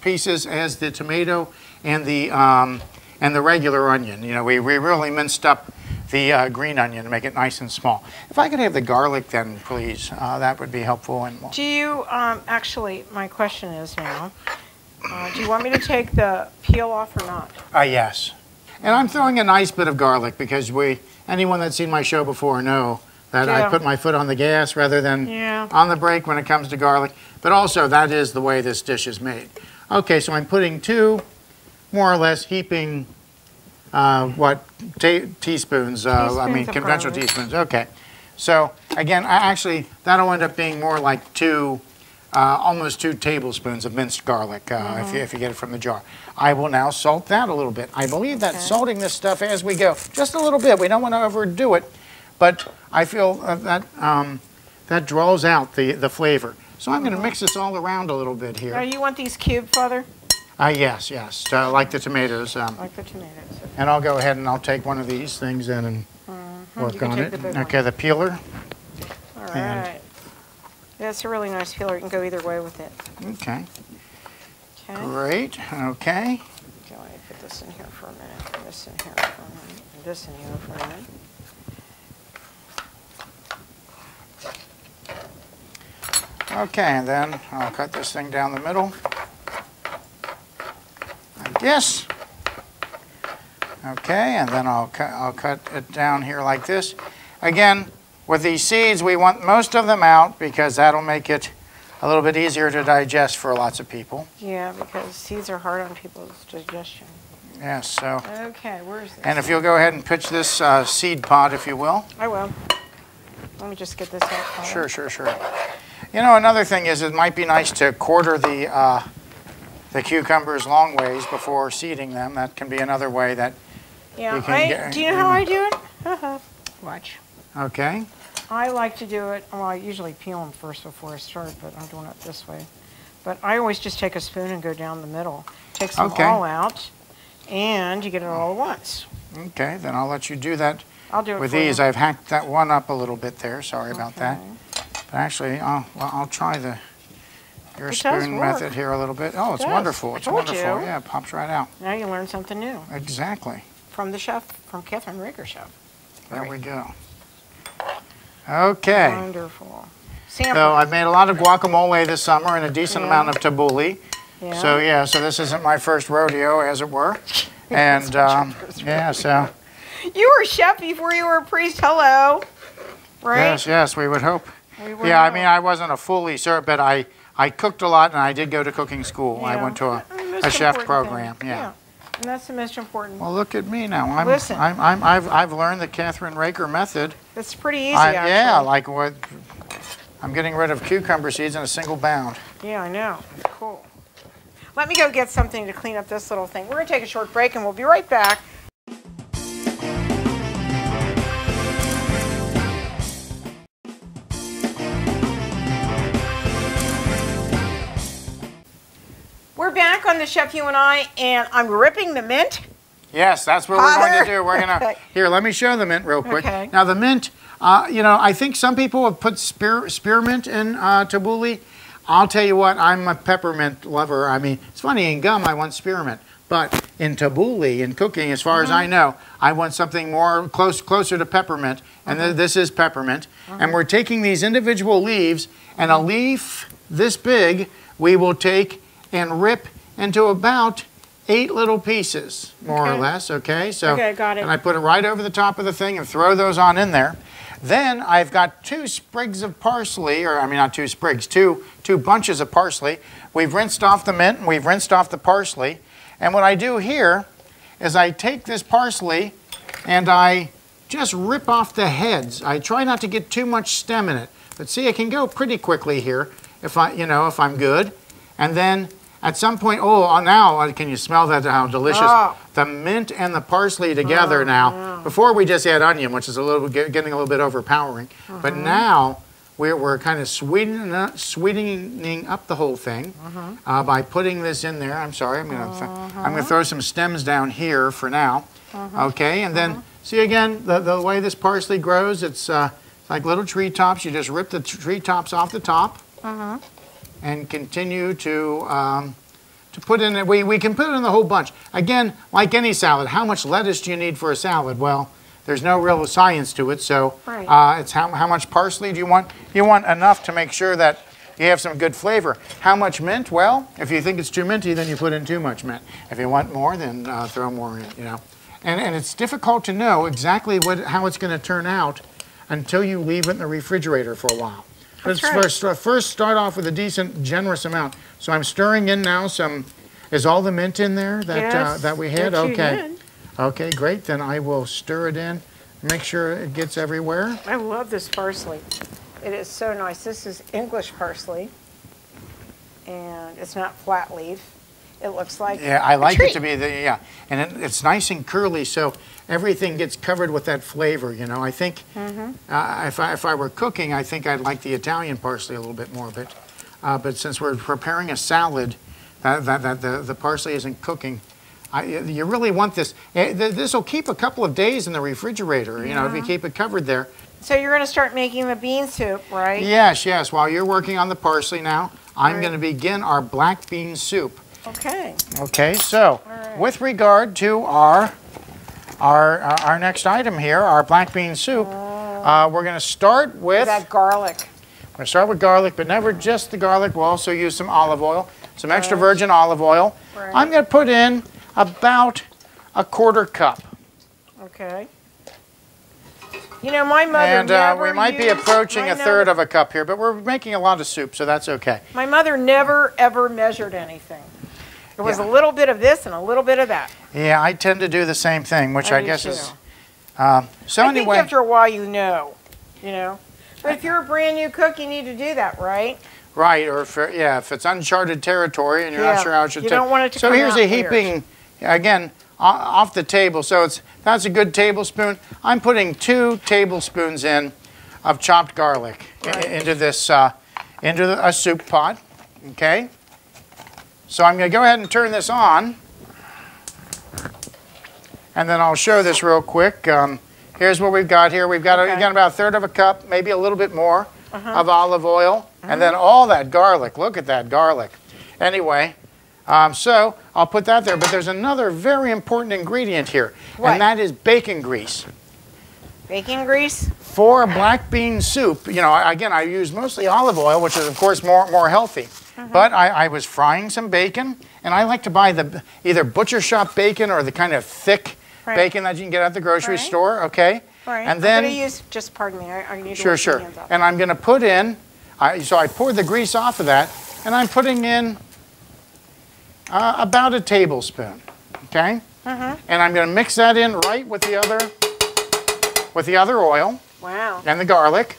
pieces as the tomato and the um, and the regular onion. You know, we, we really minced up the uh, green onion to make it nice and small. If I could have the garlic, then please, uh, that would be helpful. And Do you, um, actually, my question is now, uh, do you want me to take the peel off or not? Uh, yes. And I'm throwing a nice bit of garlic because we, anyone that's seen my show before know that I put my foot on the gas rather than Yeah. on the brake when it comes to garlic. But also, that is the way this dish is made. Okay, so I'm putting two, more or less, heaping, uh, what, teaspoons, uh, I mean, conventional garlic. teaspoons. Okay. So, again, I actually, that'll end up being more like two, uh, almost two tablespoons of minced garlic uh, if, Mm-hmm. you, if you get it from the jar. I will now salt that a little bit. I believe that salting this stuff as we go, just a little bit. We don't want to overdo it, but I feel uh, that um, that draws out the, the flavor. So I'm going to mix this all around a little bit Now, here. you want these cubed, Father? Uh, yes, yes, uh, like the tomatoes. Um, Like the tomatoes? and I'll go ahead and I'll take one of these things in and Mm-hmm. You work can on take it. the big one. Okay, the peeler. All And- right. That's a really nice peeler. You can go either way with it. Okay, Okay. great. Okay. Okay, let me put this in here for a minute, and this in here for a minute, and this in here for a minute. Okay, and then I'll cut this thing down the middle. This. Okay, and then I'll cut, I'll cut it down here like this. again, with these seeds, we want most of them out because that'll make it a little bit easier to digest for lots of people. Yeah, because seeds are hard on people's digestion. Yes, so, Okay, where's this? and if you'll go ahead and pitch this uh, seed pod, if you will. I will. Let me just get this out. Sure, sure, sure. You know, another thing is it might be nice to quarter the, uh, the cucumbers long ways before seeding them. That can be another way that, Yeah, You can I, get- do you know how I do it? Watch. okay? I like to do it, well, I usually peel them first before I start, but I'm doing it this way. But I always just take a spoon and go down the middle. Takes them Okay. all out, and you get it all at once. Okay, then I'll let you do that I'll do it with for you. these. I've hacked that one up a little bit there. Sorry about that. But actually, I'll, well, I'll try the your It spoon method here a little bit. Oh, it's does. wonderful. It's wonderful. you. Yeah, it pops right out. Now you learn something new Exactly. from the chef, from Kathryn Raaker Chef. There we go. Okay. Wonderful. So I've made a lot of guacamole this summer and a decent Yeah. amount of tabbouleh. yeah. So yeah, so this isn't my first rodeo, as it were. And um, yeah, so You were a chef before you were a priest. Hello. Right? yes, yes, we would hope. We Yeah, I mean, I wasn't a fully cert, but I I cooked a lot and I did go to cooking school. I went to a, I a chef program. thing. Yeah. And that's the most important. Well, look at me now. I'm, Listen. I'm, I'm, I've, I've learned the Kathryn Raaker method. It's pretty easy, I, actually. yeah, like what, I'm getting rid of cucumber seeds in a single bound. Yeah, I know. Cool. Let me go get something to clean up this little thing. We're going to take a short break and we'll be right back. We're back on the Chef You and I, and I'm ripping the mint. Yes, that's what we're going to do. We're going to, here, let me show the mint real quick. Okay. Now, the mint, uh, you know, I think some people have put spear, spearmint in uh, tabbouleh. I'll tell you what, I'm a peppermint lover. I mean, it's funny, in gum, I want spearmint. But in tabbouleh, in cooking, as far as Mm-hmm. I know, I want something more close, closer to peppermint. And Mm-hmm. th- this is peppermint. And we're taking these individual leaves, and Mm-hmm. a leaf this big, we will take and rip into about eight little pieces, more or less, okay? So, Okay, got it. And I put it right over the top of the thing and throw those on in there. Then I've got two sprigs of parsley, or I mean not two sprigs, two two bunches of parsley. We've rinsed off the mint and we've rinsed off the parsley. And what I do here is I take this parsley and I just rip off the heads. I try not to get too much stem in it. But see, it can go pretty quickly here if I, you know, if I'm good. And then at some point, oh, uh, now uh, can you smell that? How delicious! Oh. The mint and the parsley together ah. now. Before we just add onion, which is a little getting a little bit overpowering. But uh-huh. now we're, we're kind of sweetening up, sweetening up the whole thing uh-huh. uh, by putting this in there. I'm sorry, I'm gonna th- I'm gonna uh-huh. throw some stems down here for now. Okay, and then see again the the way this parsley grows. It's uh, like little tree tops. You just rip the t- tree tops off the top and continue to um, to put in it. We, we can put in the whole bunch. Again, like any salad, how much lettuce do you need for a salad? Well, there's no real science to it, so Right. uh, it's how, how much parsley do you want? You want enough to make sure that you have some good flavor. How much mint? Well, if you think it's too minty, then you put in too much mint. If you want more, then uh, throw more in. You know, and and it's difficult to know exactly what how it's going to turn out until you leave it in the refrigerator for a while. Let's right. first, uh, first start off with a decent, generous amount. So I'm stirring in now some. Is all the mint in there that uh, that we had? that okay. did. Okay, great. Then I will stir it in. Make sure it gets everywhere. I love this parsley. It is so nice. This is English parsley, and it's not flat leaf. It looks like Yeah, I like it to be the yeah, and it, it's nice and curly, so everything gets covered with that flavor. You know, I think Mm-hmm. uh, if I if I were cooking, I think I'd like the Italian parsley a little bit more. But uh, but since we're preparing a salad, that, that, that the the parsley isn't cooking. I, you really want this. This will keep a couple of days in the refrigerator. You know, if you keep it covered there. So you're going to start making the bean soup, right? Yes, yes. While you're working on the parsley now, I'm Right. going to begin our black bean soup. Okay. Okay, so right. with regard to our our uh, our next item here, our black bean soup, uh, we're going to start with That garlic. we're going to start with garlic, but never just the garlic. We'll also use some olive oil, some extra virgin olive oil. Right. I'm going to put in about a quarter cup. Okay. You know, my mother And uh, we might be approaching a third of a cup here, but we're making a lot of soup, so that's okay. My mother never ever measured anything. There was Yeah. a little bit of this and a little bit of that. Yeah, I tend to do the same thing, which I, do guess too. is. Um, so I anyway, think after a while you know, you know. But if you're a brand new cook, you need to do that, right? right, or if, yeah, if it's uncharted territory and you're Yeah, not sure how it should you take- don't want it to So here's a weird. heaping, again, off the table. So it's that's a good tablespoon. I'm putting two tablespoons in of chopped garlic Right. into this uh, into the, a soup pot. Okay. So I'm going to go ahead and turn this on, and then I'll show this real quick. Um, here's what we've got here. We've got, a, Okay. again about a third of a cup, maybe a little bit more Uh-huh. of olive oil, and then all that garlic. Look at that garlic. Anyway, um, so I'll put that there. But there's another very important ingredient here, What? and that is bacon grease. Bacon grease. For a black bean soup, you know, again, I use mostly olive oil, which is of course more more healthy. Uh-huh. But I, I was frying some bacon, and I like to buy the either butcher shop bacon or the kind of thick Right. bacon that you can get at the grocery Right. store. Okay. Right. And I'm then use. Just pardon me. I, I need sure, to sure. And I'm going to put in, I, so I poured the grease off of that, and I'm putting in uh, about a tablespoon, okay? Mhm. And I'm going to mix that in right with the other, with the other oil Wow, and the garlic,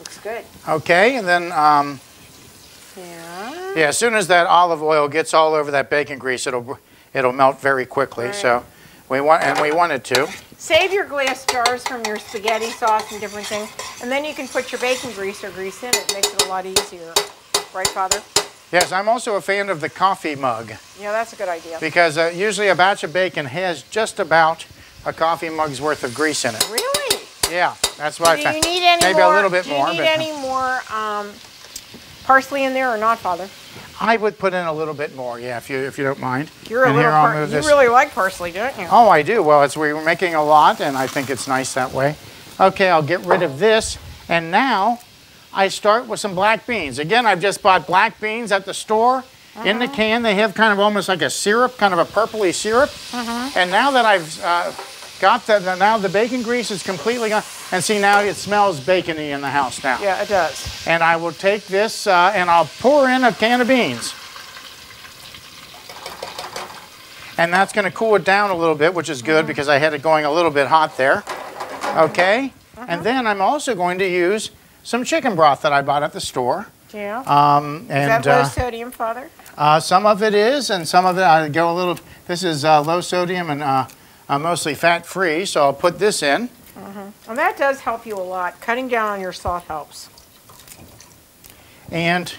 looks good. okay? And then, um, Yeah. yeah, as soon as that olive oil gets all over that bacon grease, it'll it'll melt very quickly. Right. So we want, and we want it to. Save your glass jars from your spaghetti sauce and different things, and then you can put your bacon grease or grease in it. It makes it a lot easier. Right, Father? Yes, I'm also a fan of the coffee mug. Yeah, that's a good idea. because uh, usually a batch of bacon has just about a coffee mug's worth of grease in it. Really? Yeah, that's what Do I you found. need any Maybe more? a little bit do you more. need but any more um, parsley in there or not, Father? I would put in a little bit more, yeah, if you if you don't mind. You're a and little. Par- you really like parsley, don't you? Oh, I do. Well, it's we're making a lot, and I think it's nice that way. Okay, I'll get rid of this, and now I start with some black beans. Again, I've just bought black beans at the store. In Uh-huh. the can, they have kind of almost like a syrup, kind of a purpley syrup. Uh-huh. And now that I've uh, got the now the bacon grease is completely gone, and see now it smells bacony in the house now. Yeah, it does. And I will take this uh, and I'll pour in a can of beans. And that's going to cool it down a little bit, which is good because I had it going a little bit hot there. Okay? And then I'm also going to use some chicken broth that I bought at the store. Yeah. Um, Is that low uh, sodium, Father? uh, some of it is, and some of it I go a little. This is uh, low sodium and uh, uh, mostly fat free, so I'll put this in. And that does help you a lot. Cutting down on your salt helps. And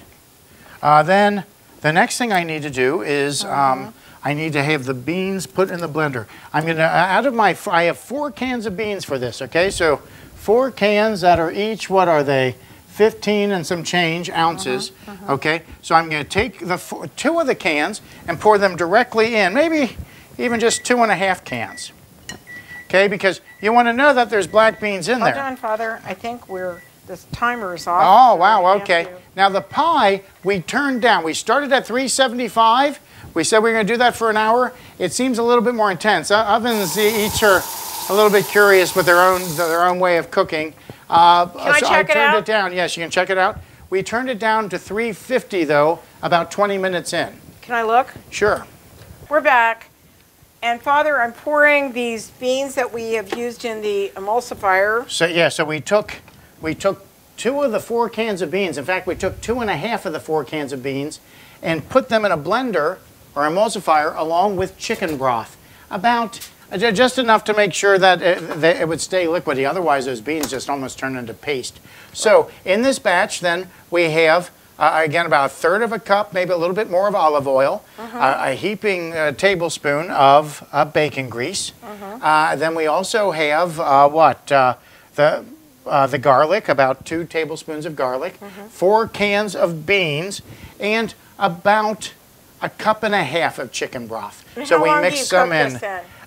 uh, then the next thing I need to do is Uh-huh. um, I need to have the beans put in the blender. I'm gonna out of my I have four cans of beans for this. Okay, so four cans that are each what are they? 15 and some change ounces. Uh-huh, Okay, so I'm going to take the four, two of the cans and pour them directly in, maybe even just two and a half cans. Okay, because you want to know that there's black beans in Hold there. on, Father. I think we're this timer is off. Oh, wow, okay. Now the pie, we turned down. We started at 375. We said we were going to do that for an hour. It seems a little bit more intense. Ovens each are a little bit curious with their own their own way of cooking. Uh, Can I so check it turned out? it down. Yes, you can check it out. We turned it down to 350 though, about 20 minutes in. Can I look? Sure. We're back. And Father, I'm pouring these beans that we have used in the emulsifier. So yeah, so we took we took two of the four cans of beans. In fact, we took two and a half of the four cans of beans and put them in a blender or emulsifier along with chicken broth. About uh, just enough to make sure that it, that it would stay liquidy. Otherwise, those beans just almost turn into paste. So in this batch, then we have. Uh, again, about a third of a cup, maybe a little bit more of olive oil, uh, a heaping uh, tablespoon of uh, bacon grease. Uh, then we also have uh, what? Uh, the uh, the garlic, about two tablespoons of garlic, four cans of beans, and about a cup and a half of chicken broth. And so we mix some in.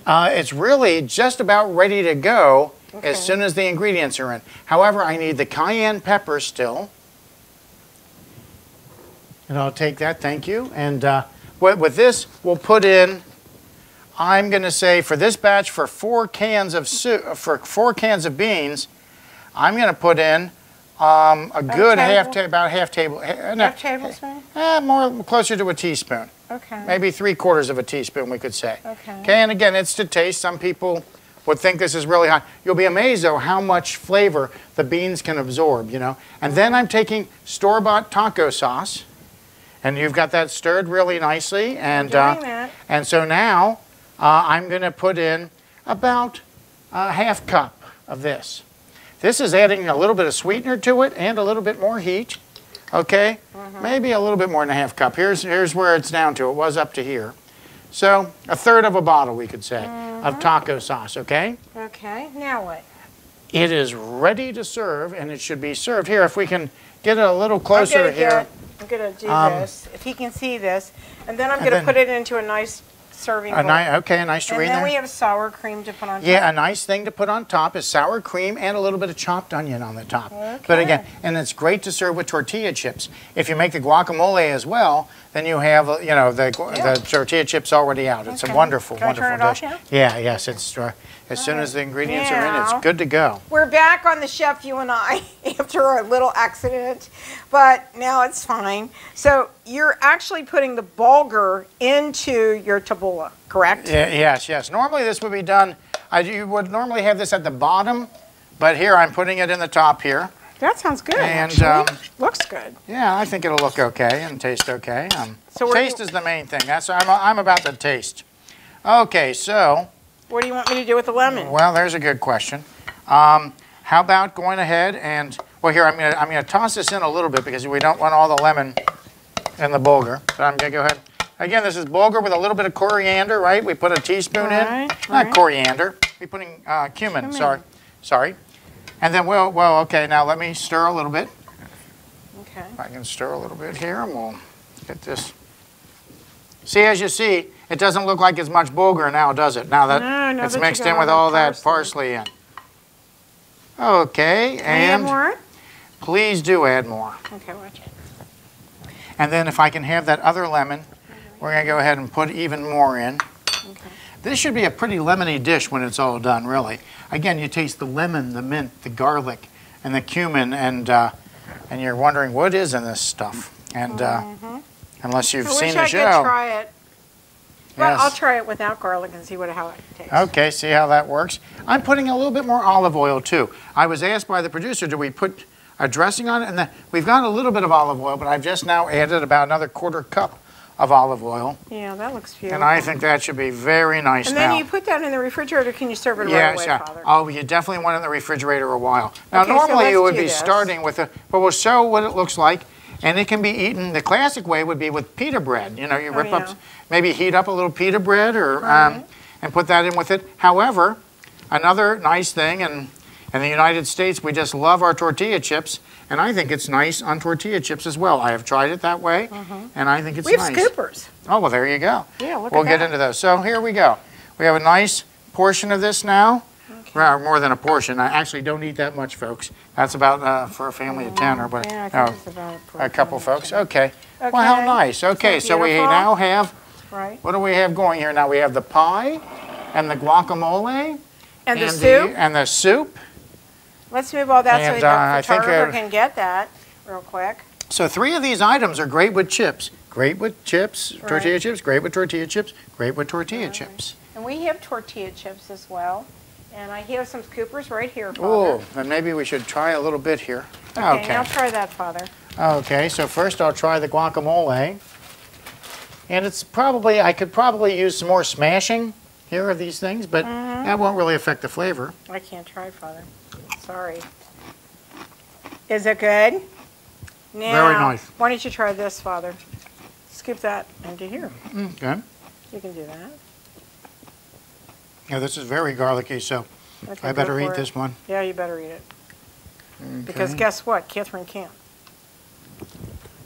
Uh, it's really just about ready to go Okay. as soon as the ingredients are in. However, I need the cayenne pepper still. And I'll take that, thank you. And uh, with, with this, we'll put in I'm going to say for this batch, for four cans of soup, for four cans of beans, I'm going to put in um, a good half, table? ta- about half table, eh, no, Half tablespoon? eh, more closer to a teaspoon, Okay. maybe three quarters of a teaspoon, we could say. Okay. Okay, and again, it's to taste. Some people would think this is really hot. You'll be amazed though how much flavor the beans can absorb, you know. And then I'm taking store-bought taco sauce, and you've got that stirred really nicely. And uh, and so now uh, I'm going to put in about a half cup of this. This is adding a little bit of sweetener to it and a little bit more heat. Okay, Mm-hmm. maybe a little bit more than a half cup. Here's here's where it's down to. It was up to here. So a third of a bottle, we could say, Mm-hmm. of taco sauce. Okay. Okay, now what? It is ready to serve, and it should be served here. If we can get it a little closer gonna here. I'm gonna do Um, this, if he can see this, and then I'm gonna put it into a nice serving A bowl. ni- okay, a nice And then we have sour cream to put on top. Yeah, a nice thing to put on top is sour cream and a little bit of chopped onion on the top. But again, and it's great to serve with tortilla chips. If you make the guacamole as well, then you have, uh, you know, the, Yeah. the tortilla chips already out. It's Okay. a wonderful, Can wonderful turn it off dish. now? Yeah, yes, it's uh, as soon as the ingredients are in, it's good to go. We're back on the chef, you and I, after our little accident, but now it's fine. So you're actually putting the bulgur into your tabbouleh, correct? Yeah, yes, yes. Normally this would be done. I, you would normally have this at the bottom, but here I'm putting it in the top here. That sounds good, And, um, Looks good. Yeah, I think it'll look okay and taste okay. Um, So taste is the main thing. That's I'm, I'm about the taste. Okay, so What do you want me to do with the lemon? well, there's a good question. Um, how about going ahead and well, here I'm gonna I'm gonna toss this in a little bit because we don't want all the lemon in the bulgur. But I'm gonna go ahead. Again, this is bulgur with a little bit of coriander, right? We put a teaspoon in, not right. coriander. We're putting uh, cumin. Cumin. Sorry, sorry. And then we'll, well, okay. Now let me stir a little bit. Okay. I can stir a little bit here and we'll get this. See, as you see, it doesn't look like as much bulgur now, does it? Now that No, it's that mixed in with all that parsley. parsley in. Okay, Can and more? please do add more. Okay, watch it. And then if I can have that other lemon, we're gonna go ahead and put even more in. This should be a pretty lemony dish when it's all done, really. Again, you taste the lemon, the mint, the garlic, and the cumin, and uh, and you're wondering what is in this stuff. And uh, unless you've. I seen the I show, could try it. Well, Yes. I'll try it without garlic and see what how it tastes. Okay, see how that works? I'm putting a little bit more olive oil too. I was asked by the producer, do we put a dressing on it? And then we've got a little bit of olive oil, but I've just now added about another quarter cup of olive oil. Yeah, that looks beautiful. And I think that should be very nice And now. then you put that in the refrigerator. Can you serve it right Yes, away, yeah. Father? Oh, you definitely want it in the refrigerator a while. Now, Okay, so normally you would be this. starting with a, but we'll show what it looks like. And it can be eaten, the classic way would be with pita bread. You know, you Oh, rip yeah. up, maybe heat up a little pita bread or, um, and put that in with it. However, another nice thing, and in the United States, we just love our tortilla chips. And I think it's nice on tortilla chips as well. I have tried it that way, and I think it's we have nice. scoopers. Oh, well, there you go. Yeah, look at that. We'll get into those. So here we go. We have a nice portion of this now. Well, more than a portion. I actually don't eat that much, folks. That's about uh, for a family of 10 or but, Yeah, oh, it's about a couple folks. Okay. Okay. Well, how nice. Okay, so we now have, Right. what do we have going here now? We have the pie and the guacamole. And the soup. and the soup. Let's move all that so And, the uh, I think, photographer can get that real quick. So three of these items are great with chips. Great with chips, tortilla chips, great with tortilla chips, great with tortilla chips. And we have tortilla chips as well. And I have some scoopers right here, Oh, Father. then maybe we should try a little bit here. Okay, now try that, Father. Okay, so first I'll try the guacamole. And it's probably, I could probably use some more smashing here of these things, but Mm-hmm. that won't really affect the flavor. I can't try, Father. Sorry. Is it good? Now, Very nice. Why don't you try this, Father? Scoop that into here. Mm. Okay. You can do that. Yeah, this is very garlicky, so Okay, I go better for eat it. this one. Yeah, you better eat it. Because Okay. guess what? Kathryn can't.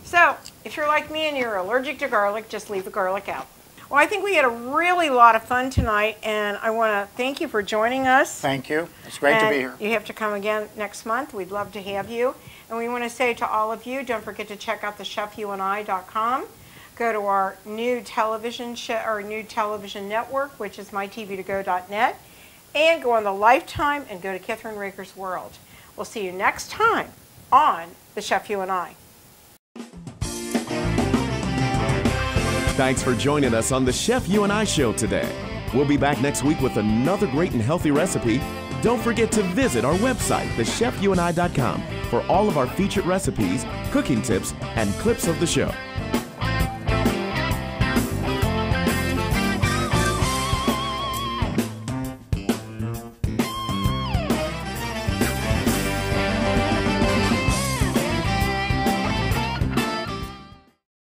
So, if you're like me and you're allergic to garlic, just leave the garlic out. Well, I think we had a really lot of fun tonight, and I want to thank you for joining us. Thank you. It's great to be here. You have to come again next month. We'd love to have you. And we want to say to all of you, don't forget to check out the thechefyouandI.com. go to our new television show, our new television network, which is mytv2go.net, and go on the Lifetime and go to Kathryn Raaker's World. We'll see you next time on The Chef You and I. Thanks for joining us on the Chef You and I show today. We'll be back next week with another great and healthy recipe. Don't forget to visit our website, thechefyouandi.com, for all of our featured recipes, cooking tips, and clips of the show.